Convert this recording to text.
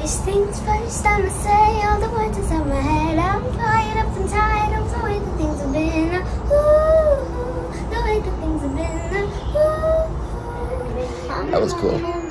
First things first, I'ma say all the words inside my head. I'm fired up and tired of the way that things have been. Ooh, the way that things have been. Ooh. That was cool.